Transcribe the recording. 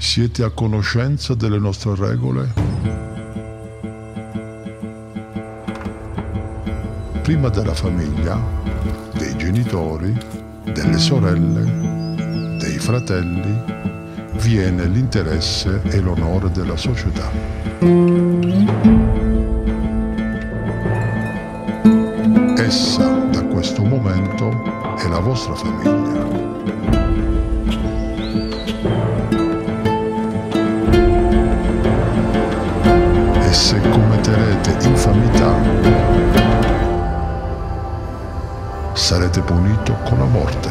Siete a conoscenza delle nostre regole? Prima della famiglia, dei genitori, delle sorelle, dei fratelli, viene l'interesse e l'onore della società. Essa, da questo momento, è la vostra famiglia. E se commetterete infamità sarete punito con la morte.